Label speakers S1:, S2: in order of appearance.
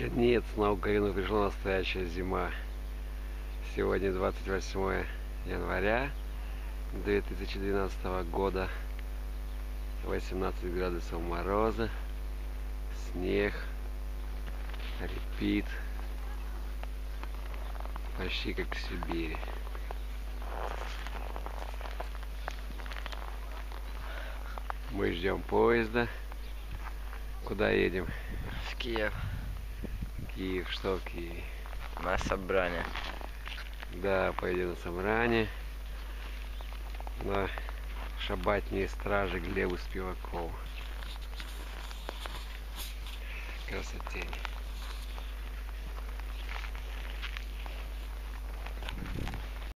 S1: Наконец на Украину пришла настоящая зима. Сегодня 28 января 2012 года. 18 градусов мороза. Снег. Репит. Почти как в Сибири. Мы ждем поезда. Куда едем?
S2: В Киев
S1: Что в Киеве?
S2: на собрание.
S1: Да, поедем на собрание. На шабатние стражи Глебу Спивакова. Красотень.